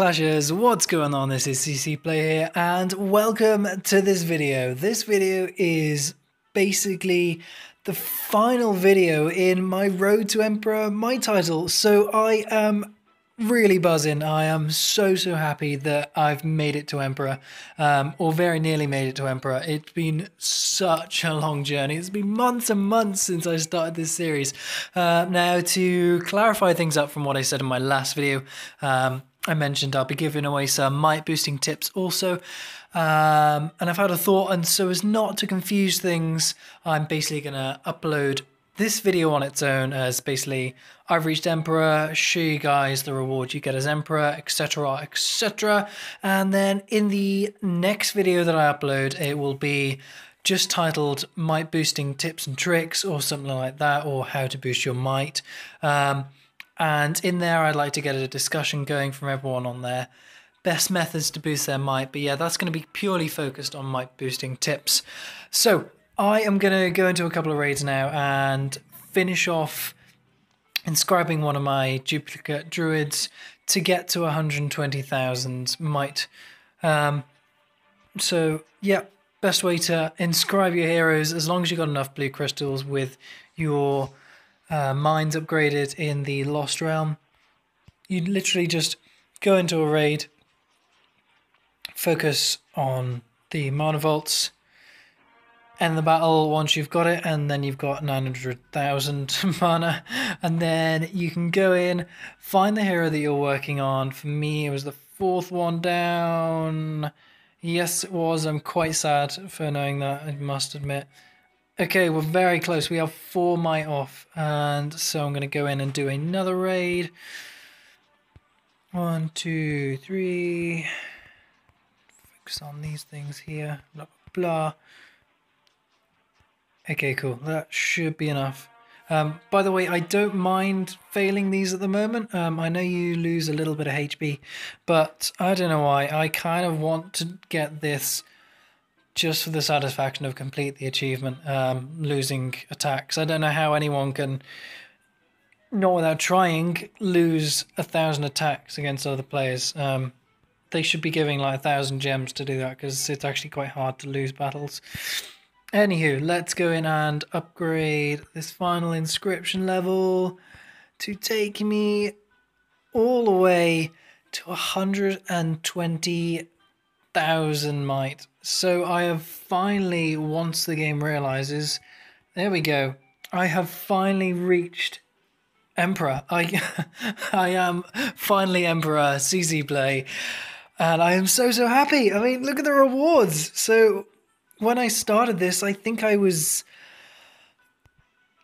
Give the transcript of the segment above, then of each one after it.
Clashers, what's going on? This is CC Play here, and welcome to this video. This video is basically the final video in my Road to Emperor my title. So I am really buzzing. I am so, so happy that I've made it to Emperor, um, or very nearly made it to Emperor. It's been such a long journey. It's been months and months since I started this series. Uh, now, to clarify things up from what I said in my last video, um, I mentioned I'll be giving away some might boosting tips also. Um, and I've had a thought, and so as not to confuse things, I'm basically going to upload this video on its own as basically I've reached Emperor, show you guys the reward you get as Emperor, etc, etc. And then in the next video that I upload, it will be just titled Might Boosting Tips and Tricks or something like that, or How to Boost Your Might. Um, and in there, I'd like to get a discussion going from everyone on there. Best methods to boost their might. But yeah, that's going to be purely focused on might boosting tips. So I am going to go into a couple of raids now and finish off inscribing one of my duplicate druids to get to 120,000 might. Um, so yeah, best way to inscribe your heroes as long as you've got enough blue crystals with your uh, mines upgraded in the Lost Realm. You literally just go into a raid, focus on the mana vaults, end the battle once you've got it, and then you've got 900,000 mana. And then you can go in, find the hero that you're working on. For me, it was the fourth one down. Yes, it was. I'm quite sad for knowing that, I must admit. Okay, we're very close. We have four might off. And so I'm going to go in and do another raid. One, two, three. Focus on these things here. Blah, blah, blah. Okay, cool. That should be enough. Um, by the way, I don't mind failing these at the moment. Um, I know you lose a little bit of HB, but I don't know why. I kind of want to get this just for the satisfaction of complete the achievement, um, losing attacks. I don't know how anyone can, not without trying, lose a thousand attacks against other players. Um, they should be giving like a thousand gems to do that because it's actually quite hard to lose battles. Anywho, let's go in and upgrade this final inscription level to take me all the way to 120 thousand might. So I have finally, once the game realizes, there we go. I have finally reached Emperor. I, I am finally Emperor CC Play, and I am so so happy. I mean, look at the rewards. So when I started this, I think I was,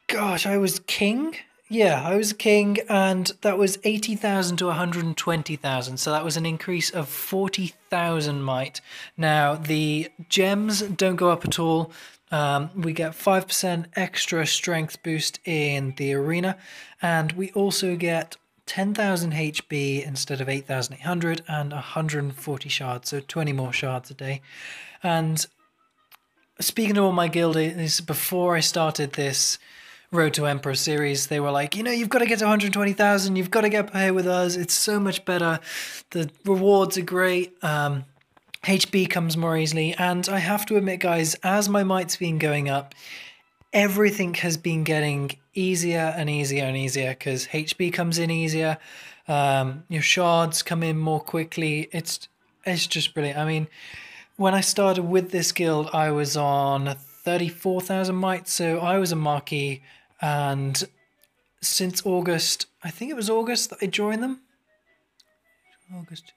gosh, I was king yeah, I was king, and that was 80,000 to 120,000. So that was an increase of 40,000 might. Now, the gems don't go up at all. Um, we get 5% extra strength boost in the arena, and we also get 10,000 HB instead of 8,800 and 140 shards, so 20 more shards a day. And speaking of all my guildies, before I started this, Road to Emperor series, they were like, you know, you've got to get to 120,000, you've got to get here with us. It's so much better. The rewards are great. Um, HB comes more easily. And I have to admit, guys, as my might's been going up, everything has been getting easier and easier and easier because HB comes in easier. Um, your shards come in more quickly. It's it's just brilliant. I mean, when I started with this guild, I was on 34,000 might, so I was a marquis and since August, I think it was August that I joined them. August.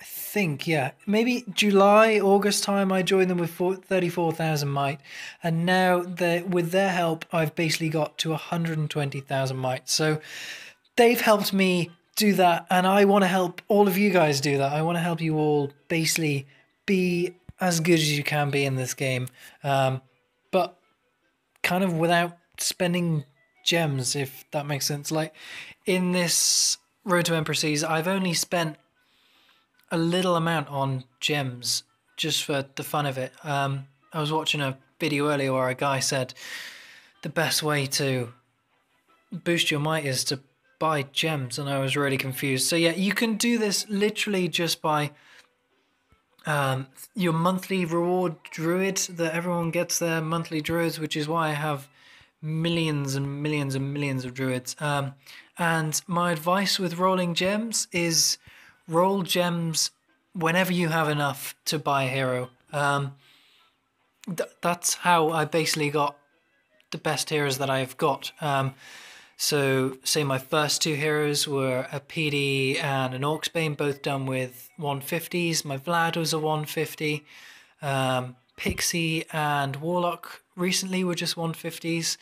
I think, yeah. Maybe July, August time, I joined them with 34,000 might. And now, with their help, I've basically got to 120,000 might. So they've helped me do that. And I want to help all of you guys do that. I want to help you all basically be as good as you can be in this game. Um, but kind of without spending gems, if that makes sense. Like in this Road to Empresses, I've only spent a little amount on gems just for the fun of it. Um, I was watching a video earlier where a guy said the best way to boost your might is to buy gems and I was really confused. So yeah, you can do this literally just by um, your monthly reward druid that everyone gets their monthly druids, which is why I have millions and millions and millions of druids. Um, and my advice with rolling gems is roll gems whenever you have enough to buy a hero. Um, th- that's how I basically got the best heroes that I've got. Um, so, say my first two heroes were a PD and an Orcsbane, both done with 150s. My Vlad was a 150. Um, Pixie and Warlock recently were just 150s.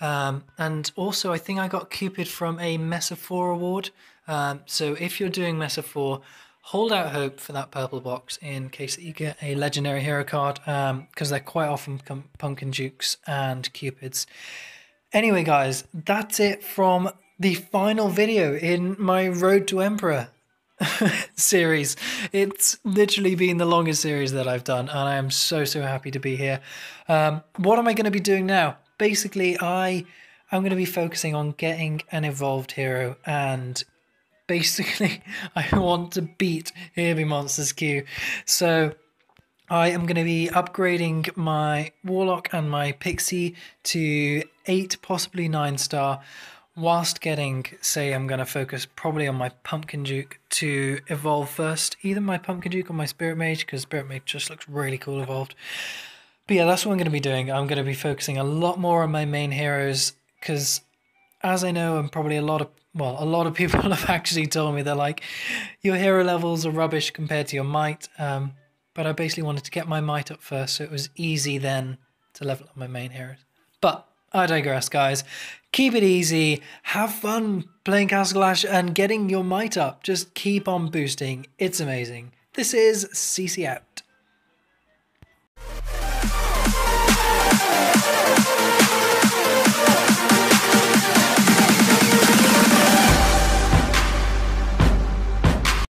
Um, and also, I think I got Cupid from a Mesa 4 award. Um, so, if you're doing Mesa 4, hold out hope for that purple box in case that you get a legendary hero card, because um, they're quite often Pumpkin Dukes and Cupids. Anyway, guys, that's it from the final video in my Road to Emperor series. It's literally been the longest series that I've done, and I am so, so happy to be here. Um, what am I going to be doing now? Basically, I am going to be focusing on getting an evolved hero, and basically, I want to beat Here Be Monsters Q. So, I am going to be upgrading my Warlock and my Pixie to 8, possibly 9 star, whilst getting, say, I'm going to focus probably on my Pumpkin Duke to evolve first. Either my Pumpkin Duke or my Spirit Mage, because Spirit Mage just looks really cool evolved. But yeah, that's what I'm going to be doing. I'm going to be focusing a lot more on my main heroes, because as I know, and probably a lot of well, a lot of people have actually told me they're like, your hero levels are rubbish compared to your might. Um, but I basically wanted to get my might up first, so it was easy then to level up my main heroes. But I digress, guys. Keep it easy, have fun playing Castle Clash and getting your might up. Just keep on boosting. It's amazing. This is CC.